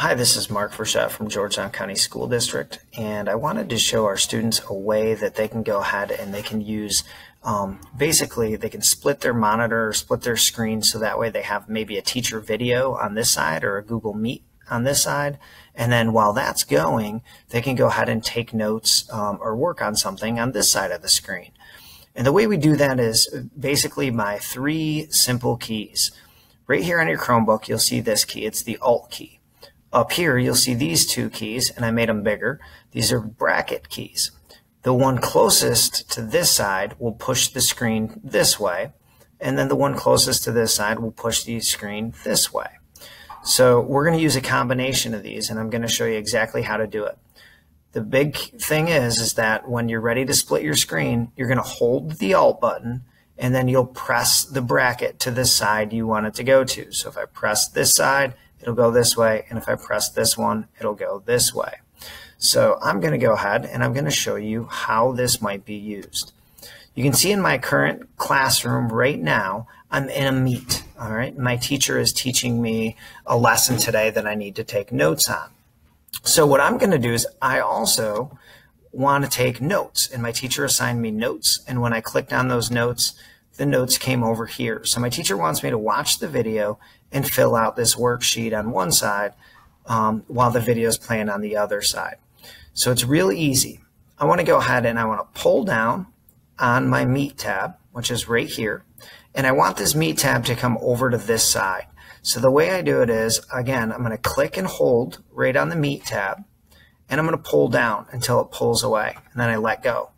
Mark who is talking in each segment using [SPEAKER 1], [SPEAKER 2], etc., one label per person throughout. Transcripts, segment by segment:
[SPEAKER 1] Hi, this is Mark Frechette from Georgetown County School District, and I wanted to show our students a way that they can go ahead and they can use, um, basically, they can split their monitor or split their screen so that way they have maybe a teacher video on this side or a Google Meet on this side. And then while that's going, they can go ahead and take notes um, or work on something on this side of the screen. And the way we do that is basically my three simple keys. Right here on your Chromebook, you'll see this key. It's the Alt key. Up here, you'll see these two keys, and I made them bigger. These are bracket keys. The one closest to this side will push the screen this way, and then the one closest to this side will push the screen this way. So we're going to use a combination of these, and I'm going to show you exactly how to do it. The big thing is, is that when you're ready to split your screen, you're going to hold the Alt button, and then you'll press the bracket to the side you want it to go to. So if I press this side, it'll go this way. And if I press this one, it'll go this way. So I'm going to go ahead and I'm going to show you how this might be used. You can see in my current classroom right now, I'm in a meet. All right. My teacher is teaching me a lesson today that I need to take notes on. So what I'm going to do is I also want to take notes and my teacher assigned me notes. And when I clicked on those notes, the notes came over here. So my teacher wants me to watch the video and fill out this worksheet on one side um, while the video is playing on the other side. So it's really easy. I want to go ahead and I want to pull down on my Meet tab, which is right here. And I want this Meet tab to come over to this side. So the way I do it is, again, I'm going to click and hold right on the Meet tab. And I'm going to pull down until it pulls away. And then I let go.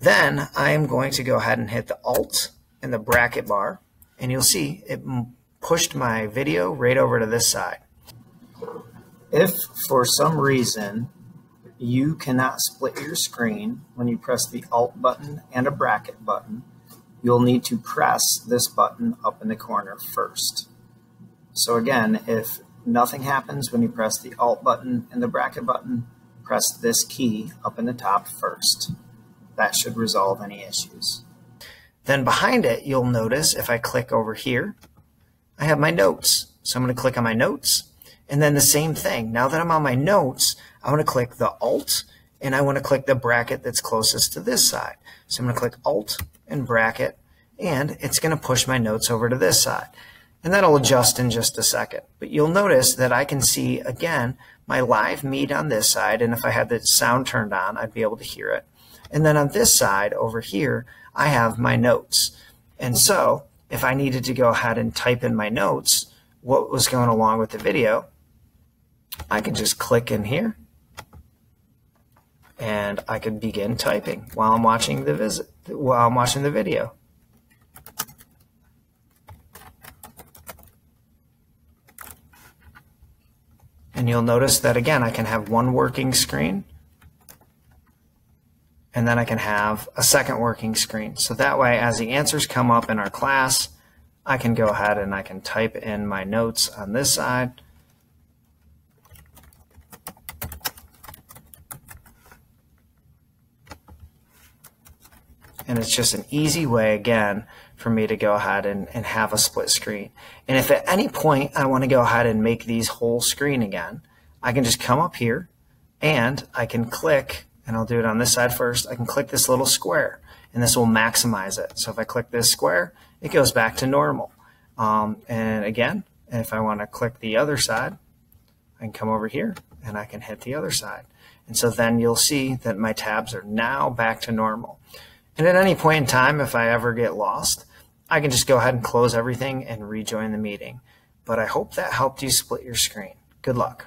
[SPEAKER 1] Then I am going to go ahead and hit the Alt and the bracket bar. And you'll see it pushed my video right over to this side. If for some reason you cannot split your screen when you press the Alt button and a bracket button, you'll need to press this button up in the corner first. So again, if nothing happens when you press the Alt button and the bracket button, press this key up in the top first. That should resolve any issues. Then behind it, you'll notice if I click over here, I have my notes. So I'm going to click on my notes. And then the same thing. Now that I'm on my notes, I want to click the Alt and I want to click the bracket that's closest to this side. So I'm going to click Alt and bracket and it's going to push my notes over to this side. And that'll adjust in just a second. But you'll notice that I can see again my live meet on this side. And if I had the sound turned on, I'd be able to hear it. And then on this side over here, I have my notes. And so if I needed to go ahead and type in my notes, what was going along with the video, I could just click in here and I could begin typing while I'm watching the visit while I'm watching the video. And you'll notice that again, I can have one working screen and then I can have a second working screen. So that way, as the answers come up in our class, I can go ahead and I can type in my notes on this side. And it's just an easy way, again, for me to go ahead and, and have a split screen. And if at any point I want to go ahead and make these whole screen again, I can just come up here and I can click and I'll do it on this side first, I can click this little square and this will maximize it. So if I click this square, it goes back to normal. Um, and again, if I want to click the other side, I can come over here and I can hit the other side. And so then you'll see that my tabs are now back to normal. And at any point in time, if I ever get lost, I can just go ahead and close everything and rejoin the meeting. But I hope that helped you split your screen. Good luck.